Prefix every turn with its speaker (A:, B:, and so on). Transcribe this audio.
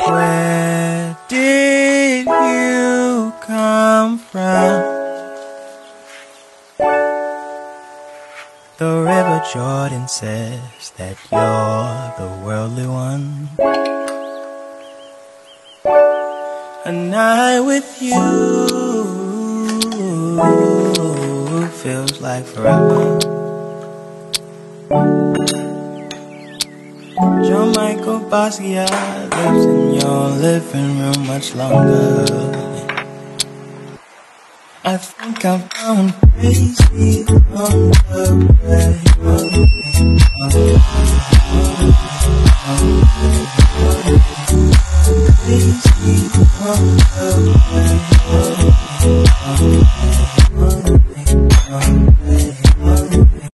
A: Where did you come from? The River Jordan says that you're the worldly one. A night with you feels like forever. You're Michael Basquiat Lives in your living room much longer. I think I'm going crazy on the way Crazy on the way.